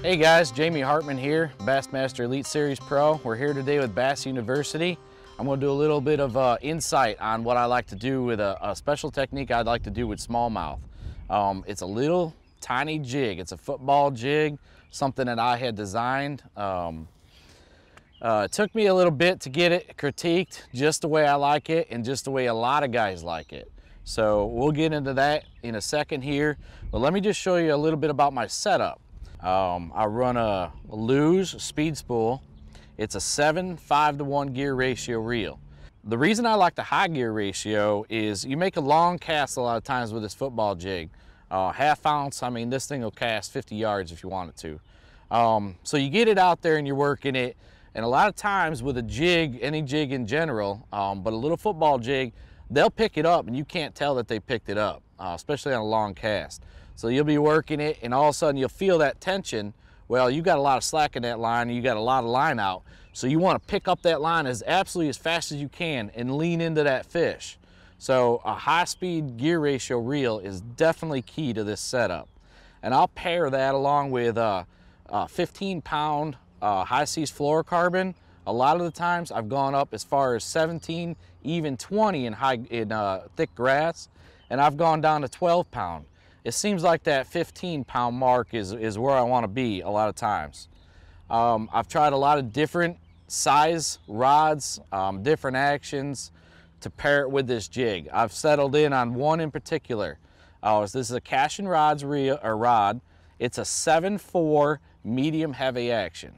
Hey guys, Jamie Hartman here, Bassmaster Elite Series Pro. We're here today with Bass University. I'm gonna do a little bit of uh, insight on what I like to do with a, a, special technique I'd like to do with smallmouth. Um, it's a little tiny jig. It's a football jig, something that I had designed. Um, uh, it took me a little bit to get it critiqued just the way I like it and just the way a lot of guys like it. So we'll get into that in a second here, but let me just show you a little bit about my setup. Um, I run a Lew's speed spool. It's a 7 5 to 1 gear ratio reel. The reason I like the high gear ratio is you make a long cast a lot of times with this football jig. Uh, half ounce, I mean, this thing will cast 50 yards if you want it to. Um, so you get it out there and you're working it. And a lot of times with a jig, any jig in general, um, but a little football jig, they'll pick it up and you can't tell that they picked it up, uh, especially on a long cast. So you'll be working it and all of a sudden you'll feel that tension. Well, you got a lot of slack in that line and you got a lot of line out. So you want to pick up that line as absolutely as fast as you can and lean into that fish. So a high speed gear ratio reel is definitely key to this setup. And I'll pair that along with a, a 15 pound uh, Hi-Seas fluorocarbon. A lot of the times I've gone up as far as 17, even 20 in, high, in uh, thick grass, and I've gone down to 12 pound it seems like that 15 pound mark is, is where I want to be a lot of times. Um, I've tried a lot of different size rods, um, different actions to pair it with this jig. I've settled in on one in particular. Uh, this is a Cashion Rods reel, or rod. It's a 7.4 medium heavy action.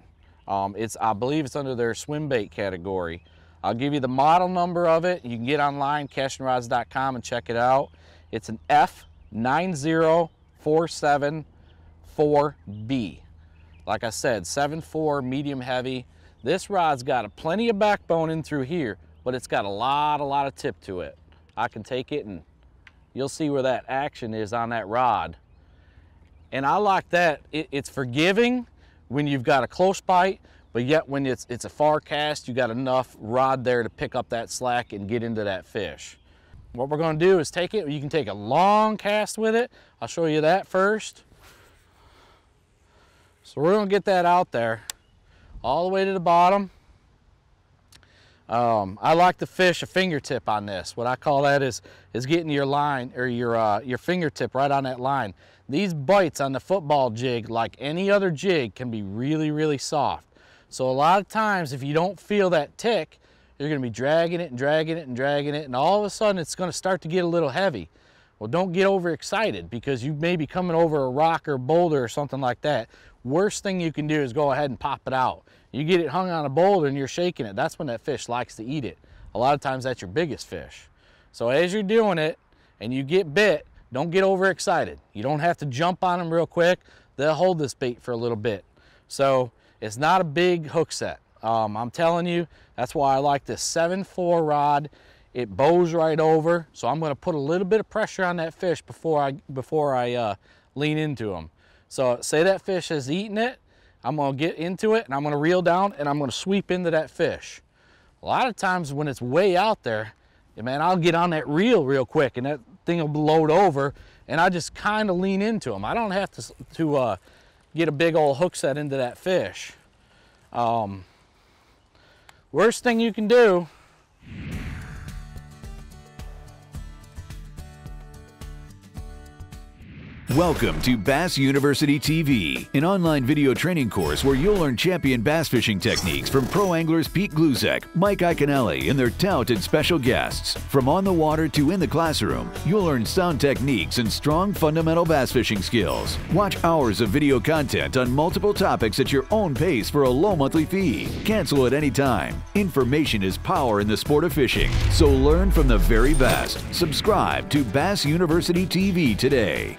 Um, it's, I believe it's under their swim bait category. I'll give you the model number of it. You can get online, cashionrods.com and check it out. It's an F 90474B. Like I said, 7.4 medium heavy. This rod's got a plenty of backbone in through here, but it's got a lot, a lot of tip to it. I can take it and you'll see where that action is on that rod. And I like that. It, it's forgiving when you've got a close bite, but yet when it's, it's a far cast, you got enough rod there to pick up that slack and get into that fish. What we're gonna do is take it, you can take a long cast with it. I'll show you that first. So we're gonna get that out there all the way to the bottom. Um, I like to fish a fingertip on this. What I call that is, is getting your line or your, uh, your fingertip right on that line. These bites on the football jig, like any other jig, can be really, really soft. So a lot of times if you don't feel that tick, you're gonna be dragging it and dragging it and dragging it, and all of a sudden it's gonna start to get a little heavy. Well, don't get overexcited because you may be coming over a rock or boulder or something like that. Worst thing you can do is go ahead and pop it out. You get it hung on a boulder and you're shaking it. That's when that fish likes to eat it. A lot of times that's your biggest fish. So as you're doing it and you get bit, don't get overexcited. You don't have to jump on them real quick. They'll hold this bait for a little bit. So it's not a big hook set. Um, I'm telling you, that's why I like this 7-4 rod. It bows right over, so I'm gonna put a little bit of pressure on that fish before I, before I uh, lean into him. So say that fish has eaten it, I'm gonna get into it and I'm gonna reel down and I'm gonna sweep into that fish. A lot of times when it's way out there, man, I'll get on that reel real quick and that thing will load over and I just kind of lean into them. I don't have to, to uh, get a big old hook set into that fish. Um, Worst thing you can do Welcome to Bass University TV, an online video training course where you'll learn champion bass fishing techniques from pro anglers Pete Gluszek, Mike Iaconelli, and their talented special guests. From on the water to in the classroom, you'll learn sound techniques and strong fundamental bass fishing skills. Watch hours of video content on multiple topics at your own pace for a low monthly fee. Cancel at any time. Information is power in the sport of fishing, so learn from the very best. Subscribe to Bass University TV today.